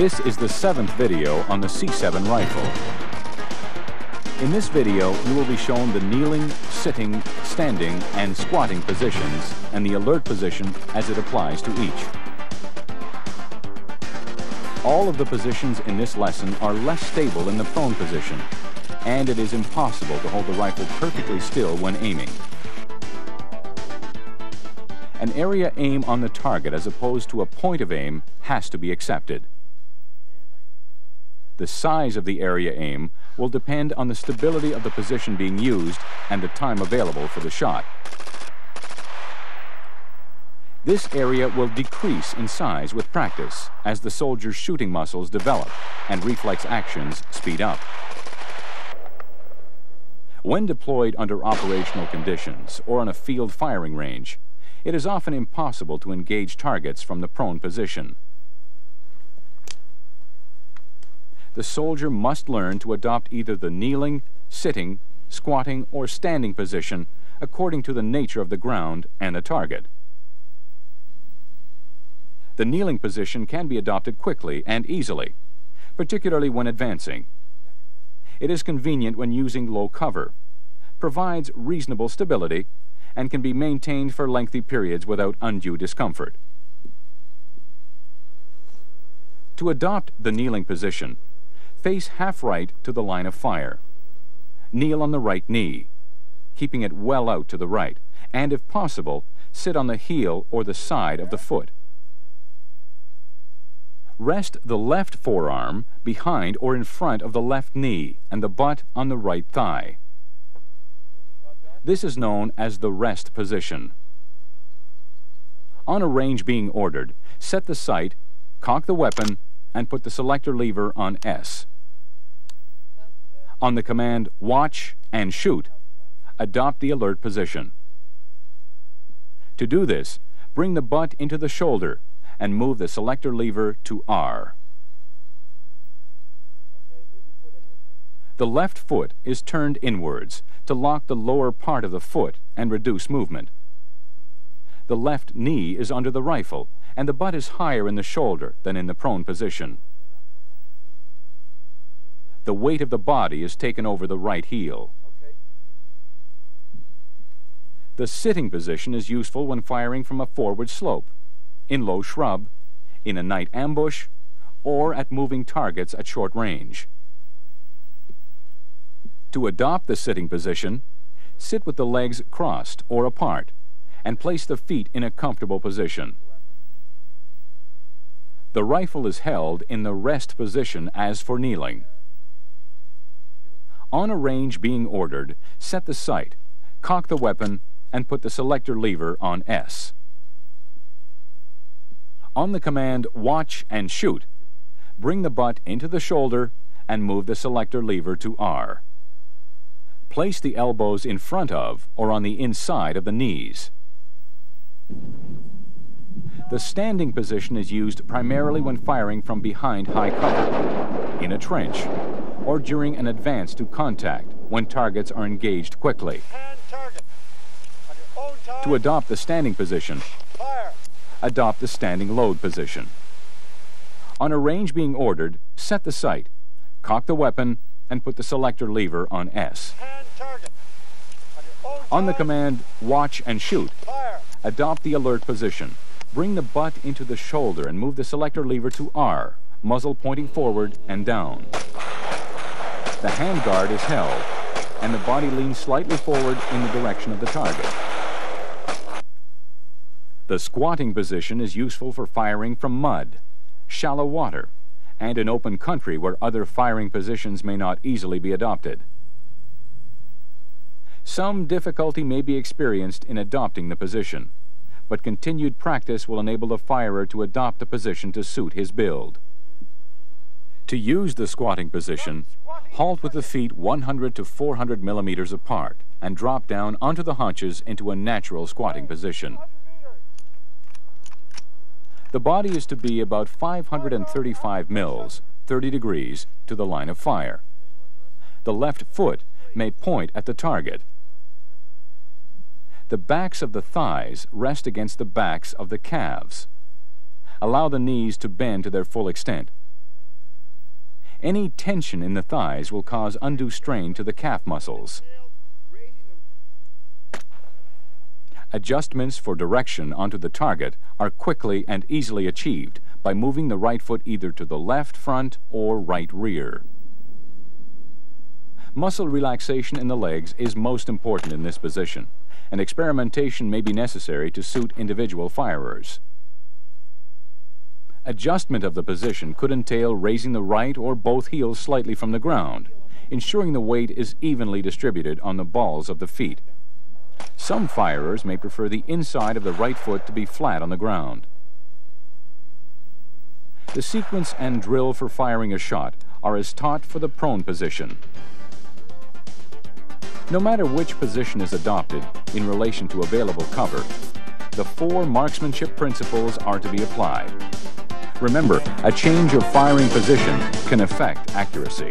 This is the seventh video on the C7 rifle. In this video, you will be shown the kneeling, sitting, standing, and squatting positions and the alert position as it applies to each. All of the positions in this lesson are less stable in the prone position, and it is impossible to hold the rifle perfectly still when aiming. An area aim on the target as opposed to a point of aim has to be accepted. The size of the area aim will depend on the stability of the position being used and the time available for the shot. This area will decrease in size with practice as the soldier's shooting muscles develop and reflex actions speed up. When deployed under operational conditions or on a field firing range, it is often impossible to engage targets from the prone position. The soldier must learn to adopt either the kneeling, sitting, squatting, or standing position according to the nature of the ground and the target. The kneeling position can be adopted quickly and easily, particularly when advancing. It is convenient when using low cover, provides reasonable stability, and can be maintained for lengthy periods without undue discomfort. To adopt the kneeling position, Face half right to the line of fire. Kneel on the right knee, keeping it well out to the right, and if possible, sit on the heel or the side of the foot. Rest the left forearm behind or in front of the left knee and the butt on the right thigh. This is known as the rest position. On a range being ordered, set the sight, cock the weapon, and put the selector lever on S. On the command watch and shoot, adopt the alert position. To do this, bring the butt into the shoulder and move the selector lever to R. The left foot is turned inwards to lock the lower part of the foot and reduce movement. The left knee is under the rifle and the butt is higher in the shoulder than in the prone position the weight of the body is taken over the right heel. The sitting position is useful when firing from a forward slope, in low shrub, in a night ambush, or at moving targets at short range. To adopt the sitting position, sit with the legs crossed or apart and place the feet in a comfortable position. The rifle is held in the rest position as for kneeling. On a range being ordered, set the sight, cock the weapon, and put the selector lever on S. On the command watch and shoot, bring the butt into the shoulder and move the selector lever to R. Place the elbows in front of or on the inside of the knees. The standing position is used primarily when firing from behind high cover, in a trench, or during an advance to contact when targets are engaged quickly. To adopt the standing position, adopt the standing load position. On a range being ordered, set the sight, cock the weapon, and put the selector lever on S. On the command, watch and shoot, adopt the alert position. Bring the butt into the shoulder and move the selector lever to R, muzzle pointing forward and down. The handguard is held, and the body leans slightly forward in the direction of the target. The squatting position is useful for firing from mud, shallow water, and in open country where other firing positions may not easily be adopted. Some difficulty may be experienced in adopting the position, but continued practice will enable the firer to adopt a position to suit his build. To use the squatting position, Halt with the feet 100 to 400 millimeters apart and drop down onto the haunches into a natural squatting position. The body is to be about 535 mils, 30 degrees, to the line of fire. The left foot may point at the target. The backs of the thighs rest against the backs of the calves. Allow the knees to bend to their full extent. Any tension in the thighs will cause undue strain to the calf muscles. Adjustments for direction onto the target are quickly and easily achieved by moving the right foot either to the left front or right rear. Muscle relaxation in the legs is most important in this position, and experimentation may be necessary to suit individual firers. Adjustment of the position could entail raising the right or both heels slightly from the ground, ensuring the weight is evenly distributed on the balls of the feet. Some firers may prefer the inside of the right foot to be flat on the ground. The sequence and drill for firing a shot are as taught for the prone position. No matter which position is adopted in relation to available cover, the four marksmanship principles are to be applied. Remember, a change of firing position can affect accuracy.